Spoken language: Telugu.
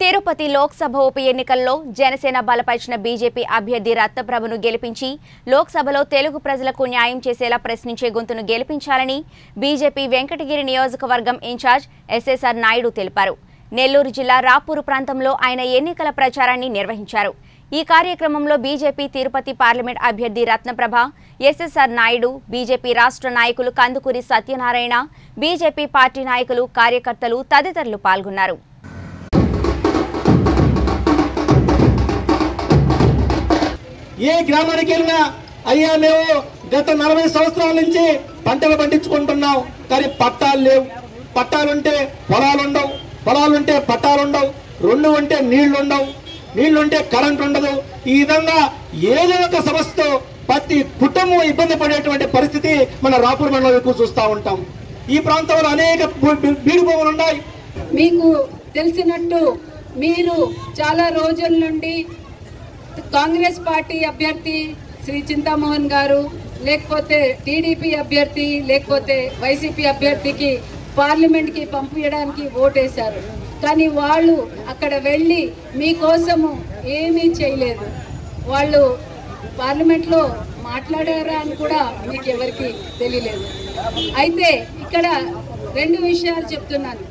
తిరుపతి లోక్సభ ఉప ఎన్నికల్లో జనసేన బలపరిచిన బీజేపీ అభ్యర్థి రత్నప్రభను గెలిపించి లోక్సభలో తెలుగు ప్రజలకు న్యాయం చేసేలా ప్రశ్నించే గొంతును గెలిపించాలని బీజేపీ వెంకటగిరి నియోజకవర్గం ఇన్ఛార్జ్ ఎస్ఎస్ఆర్ నాయుడు తెలిపారు. నెల్లూరు జిల్లా రాపూరు ప్రాంతంలో ఆయన ఎన్నికల ప్రచారాన్ని నిర్వహించారు. ఈ కార్యక్రమంలో బీజేపీ తిరుపతి పార్లమెంట్ అభ్యర్థి రత్నప్రభ ఎస్ఎస్ఆర్ నాయుడు బీజేపీ రాష్ట్ర నాయకులు కందుకూరి సత్యనారాయణ బీజేపీ పార్టీ నాయకులు కార్యకర్తలు తదితరులు పాల్గొన్నారు. ఏ గ్రామానికి వెళ్ళినా అయ్యా మేము గత నలభై సంవత్సరాల నుంచి పంటలు పండించుకుంటున్నాం కానీ పట్టాలు లేవు. పట్టాలుంటే పొలాలుండవు పొలాలుంటే పట్టాలుండవు రెండు ఉంటే నీళ్ళుండవు నీళ్ళుంటే కరెంట్ ఉండదు. ఈ విధంగా ఏదో ఒక సమస్యతో ప్రతి కుటుంబం ఇబ్బంది పడేటువంటి పరిస్థితి మన రాపూర్ మండలం ఎక్కువ చూస్తూ ఉంటాం. ఈ ప్రాంతంలో అనేక బీడు భూములు ఉన్నాయి. మీకు తెలిసినట్టు మీరు చాలా రోజుల నుండి కాంగ్రెస్ పార్టీ అభ్యర్థి శ్రీ చింతామోహన్ గారు లేకపోతే టీడీపీ అభ్యర్థి లేకపోతే వైసీపీ అభ్యర్థికి పార్లమెంట్కి పంపించడానికి ఓటేశారు. కానీ వాళ్ళు అక్కడ వెళ్ళి మీకోసము ఏమీ చేయలేదు. వాళ్ళు పార్లమెంట్లో మాట్లాడారా అని కూడా మీకు ఎవరికి తెలియలేదు. అయితే ఇక్కడ రెండు విషయాలు చెప్తున్నాను.